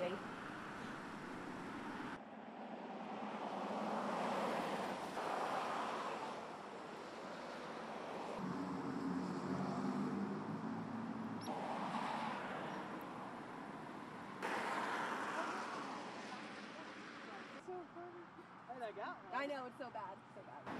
kidding. I know, it's so bad. So bad.